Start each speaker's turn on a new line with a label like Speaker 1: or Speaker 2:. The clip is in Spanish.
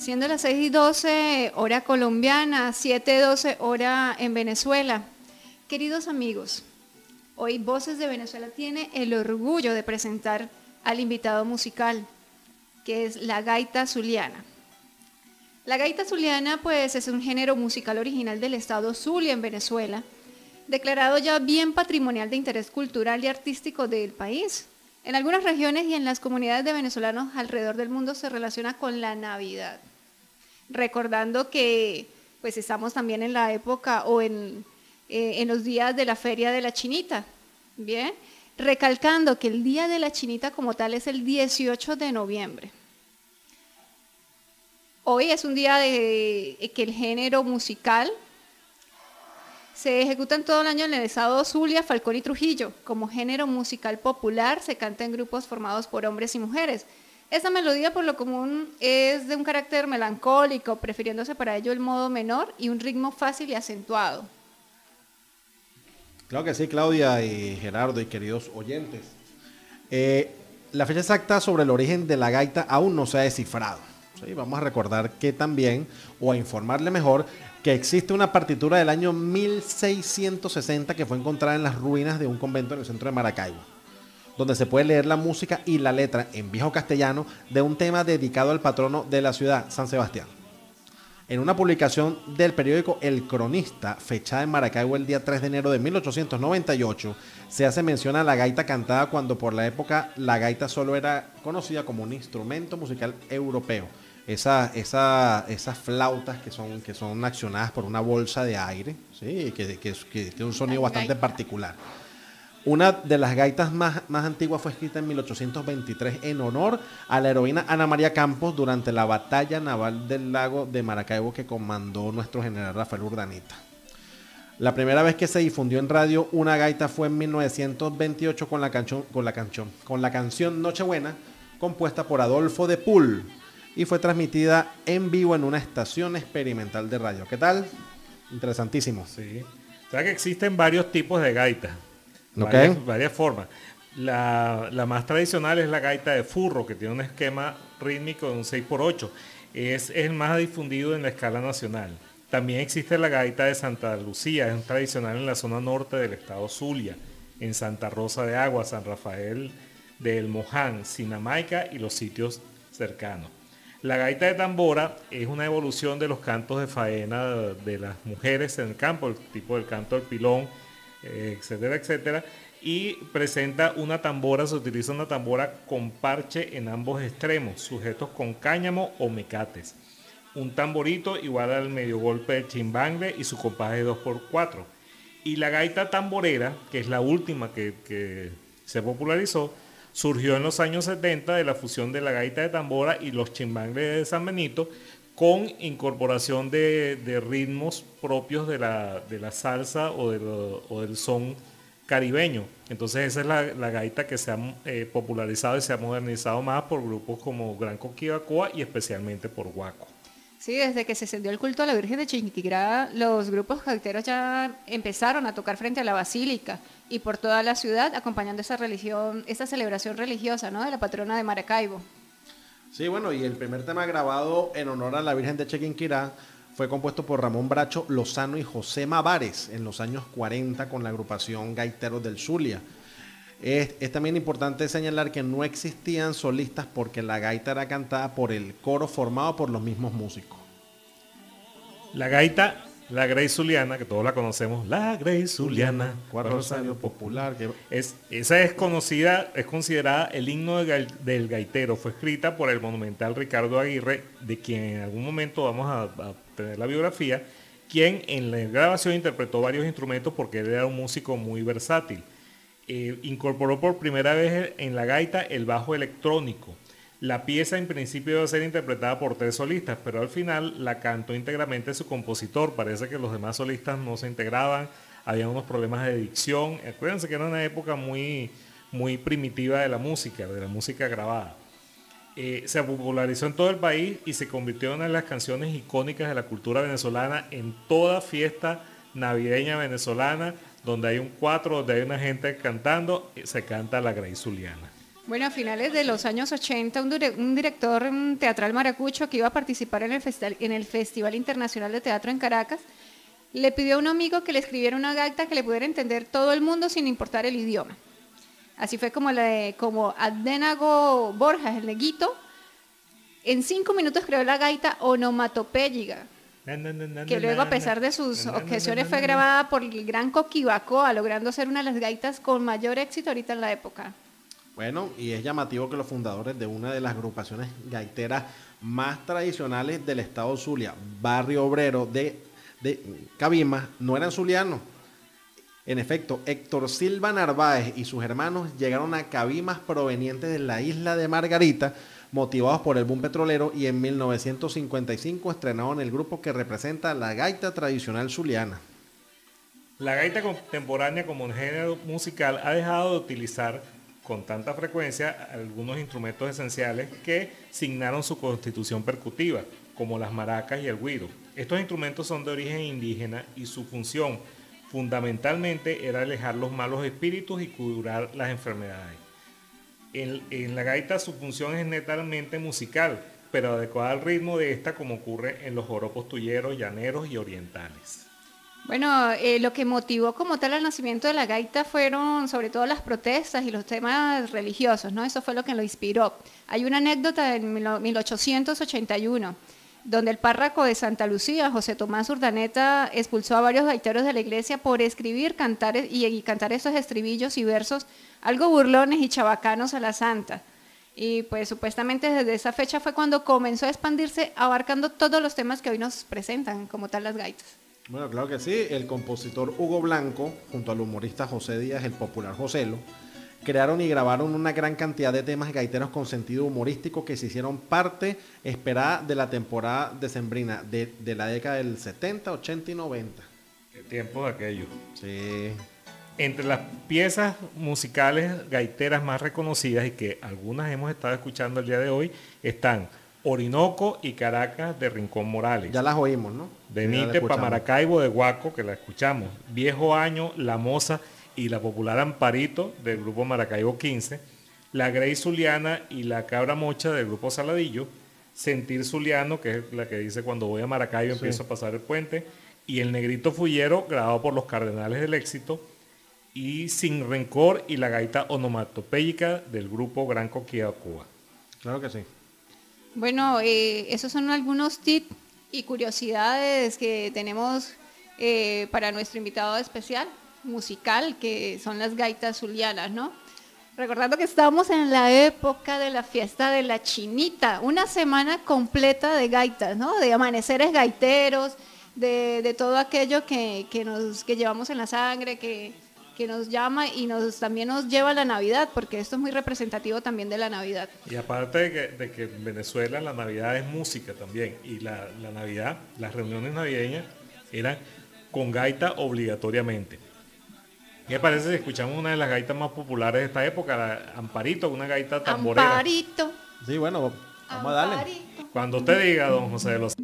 Speaker 1: Siendo las 6 y 12 hora colombiana, 7 y 12 hora en Venezuela. Queridos amigos, hoy Voces de Venezuela tiene el orgullo de presentar al invitado musical, que es la gaita zuliana. La gaita zuliana pues es un género musical original del estado Zulia en Venezuela, declarado ya bien patrimonial de interés cultural y artístico del país. En algunas regiones y en las comunidades de venezolanos alrededor del mundo se relaciona con la Navidad. Recordando que pues estamos también en la época o en, eh, en los días de la feria de la chinita. Bien, recalcando que el día de la chinita como tal es el 18 de noviembre. Hoy es un día de que el género musical se ejecuta en todo el año en el estado Zulia, Falcón y Trujillo. Como género musical popular se canta en grupos formados por hombres y mujeres. Esta melodía por lo común es de un carácter melancólico, prefiriéndose para ello el modo menor y un ritmo fácil y acentuado.
Speaker 2: Claro que sí, Claudia y Gerardo y queridos oyentes. Eh, la fecha exacta sobre el origen de la gaita aún no se ha descifrado. Vamos a recordar que también, o a informarle mejor, que existe una partitura del año 1660 que fue encontrada en las ruinas de un convento en el centro de Maracaibo, donde se puede leer la música y la letra en viejo castellano de un tema dedicado al patrono de la ciudad, San Sebastián. En una publicación del periódico El Cronista, fechada en Maracaibo el día 3 de enero de 1898, se hace mención a la gaita cantada cuando por la época la gaita solo era conocida como un instrumento musical europeo esa, esas flautas que son, que son accionadas por una bolsa de aire, ¿sí? que, que, tiene un sonido bastante particular. Una de las gaitas más, más antiguas fue escrita en 1823 en honor a la heroína Ana María Campos durante la batalla naval del lago de Maracaibo que comandó nuestro general Rafael Urdanita. La primera vez que se difundió en radio una gaita fue en 1928 con la, canción, con la, canción, con la canción Nochebuena, compuesta por Adolfo de Pool y fue transmitida en vivo en una estación experimental de radio. ¿Qué tal? Interesantísimo.
Speaker 3: Sí. O sea que existen varios tipos de gaitas. Varias, varias, formas. La, la, más tradicional es la gaita de furro, que tiene un esquema rítmico de un 6x8. Es, el más difundido en la escala nacional. También existe la gaita de Santa Lucía, es tradicional en la zona norte del estado Zulia, en Santa Rosa de Agua, San Rafael del Moján, Sinamaica y los sitios cercanos. La gaita de tambora es una evolución de los cantos de faena de las mujeres en el campo, el tipo del canto del pilón, etcétera, etcétera. Y presenta una tambora, se utiliza una tambora con parche en ambos extremos, sujetos con cáñamo o mecates. Un tamborito igual al medio golpe de chimbangle y su compás de 2x4. Y la gaita tamborera, que es la última que, que se popularizó, surgió en los años 70 de la fusión de la gaita de tambora y los chimbangles de San Benito con incorporación de, ritmos propios de la, salsa o, del son caribeño. Entonces esa es la, gaita que se ha eh, popularizado y se ha modernizado más por grupos como Gran Coquibacoa y especialmente por Guaco.
Speaker 1: Sí, desde que se encendió el culto a la Virgen de Chiquitigrada, los grupos gaiteros ya empezaron a tocar frente a la basílica y por toda la ciudad acompañando esa religión, esa celebración religiosa, ¿no? De la patrona de Maracaibo.
Speaker 2: Sí, bueno, y el primer tema grabado en honor a la Virgen de Chiquinquirá fue compuesto por Ramón Bracho Lozano y José Mavares en los años 40 con la agrupación Gaiteros del Zulia. Es, es, también importante señalar que no existían solistas porque la gaita era cantada por el coro formado por los mismos músicos.
Speaker 3: La gaita, la Grey Zuliana, que todos la conocemos, la Grey Zuliana, Rosario Popular. Que... Es, esa es conocida, es considerada el himno del gaitero. Fue escrita por el monumental Ricardo Aguirre, de quien en algún momento vamos a, a tener la biografía, quien en la grabación interpretó varios instrumentos porque él era un músico muy versátil. Eh, incorporó por primera vez en la gaita el bajo electrónico. La pieza en principio iba a ser interpretada por tres solistas, pero al final la cantó íntegramente su compositor. Parece que los demás solistas no se integraban, había unos problemas de dicción. Acuérdense que era una época muy, muy primitiva de la música, de la música grabada. Eh, se popularizó en todo el país y se convirtió en una de las canciones icónicas de la cultura venezolana en toda fiesta navideña venezolana donde hay un cuatro, donde hay una gente cantando, se canta la Grey Zuliana.
Speaker 1: Bueno, a finales de los años 80, un, director teatral maracucho que iba a participar en el, en el Festival Internacional de Teatro en Caracas, le pidió a un amigo que le escribiera una gaita que le pudiera entender todo el mundo sin importar el idioma. Así fue como, la como Adénago Borjas, el neguito, en cinco minutos creó la gaita onomatopéyica, que luego a pesar de sus objeciones fue grabada por el gran Coquibacoa, logrando ser una de las gaitas con mayor éxito ahorita en la época.
Speaker 2: Bueno, y es llamativo que los fundadores de una de las agrupaciones gaiteras más tradicionales del estado Zulia, Barrio Obrero de, de no eran zulianos. En efecto, Héctor Silva Narváez y sus hermanos llegaron a Cabimas provenientes de la isla de Margarita, motivados por el boom petrolero, y en 1955 estrenaron el grupo que representa la gaita tradicional zuliana.
Speaker 3: La gaita contemporánea como género musical ha dejado de utilizar con tanta frecuencia algunos instrumentos esenciales que signaron su constitución percutiva, como las maracas y el guiro. Estos instrumentos son de origen indígena y su función fundamentalmente era alejar los malos espíritus y curar las enfermedades. En, la gaita su función es netamente musical, pero adecuada al ritmo de esta como ocurre en los joropos tulleros, llaneros y orientales.
Speaker 1: Bueno, eh, lo que motivó como tal el nacimiento de la gaita fueron sobre todo las protestas y los temas religiosos, ¿no? Eso fue lo que lo inspiró. Hay una anécdota en 1881 donde el párroco de Santa Lucía, José Tomás Urdaneta, expulsó a varios gaiteros de la iglesia por escribir cantar y, y cantar esos estribillos y versos algo burlones y chabacanos a la santa. Y pues supuestamente desde esa fecha fue cuando comenzó a expandirse abarcando todos los temas que hoy nos presentan como tal las gaitas.
Speaker 2: Bueno, claro que sí. El compositor Hugo Blanco, junto al humorista José Díaz, el popular Joselo, crearon y grabaron una gran cantidad de temas gaiteros con sentido humorístico que se hicieron parte esperada de la temporada decembrina de, de la década del 70, 80 y 90.
Speaker 3: Qué tiempo de aquello.
Speaker 2: Sí.
Speaker 3: Entre las piezas musicales gaiteras más reconocidas y que algunas hemos estado escuchando el día de hoy están Orinoco y Caracas de Rincón Morales.
Speaker 2: Ya las oímos, ¿no?
Speaker 3: Benítez para Maracaibo de Guaco, que la escuchamos. Viejo Año, La Moza y la popular Amparito del grupo Maracaibo 15. La Grey Zuliana y la Cabra Mocha del grupo Saladillo. Sentir Zuliano, que es la que dice cuando voy a Maracaibo empiezo a pasar el puente. Y El Negrito Fullero, grabado por los Cardenales del Éxito. Y Sin Rencor y la gaita onomatopéyica del grupo Gran Coquia Cuba.
Speaker 2: Claro que sí.
Speaker 1: Bueno, eh, esos son algunos tips y curiosidades que tenemos eh, para nuestro invitado especial musical, que son las gaitas zulianas, ¿no? Recordando que estamos en la época de la fiesta de la chinita, una semana completa de gaitas, ¿no? De amaneceres gaiteros, de, todo aquello que, nos, que llevamos en la sangre, que, que nos llama y nos también nos lleva a la Navidad, porque esto es muy representativo también de la Navidad.
Speaker 3: Y aparte de que, en Venezuela la Navidad es música también, y la, Navidad, las reuniones navideñas eran con gaita obligatoriamente. ¿Qué parece si escuchamos una de las gaitas más populares de esta época, la Amparito, una gaita tamborera?
Speaker 1: Amparito.
Speaker 2: Sí, bueno, vamos a darle.
Speaker 3: Cuando usted diga, don José de los...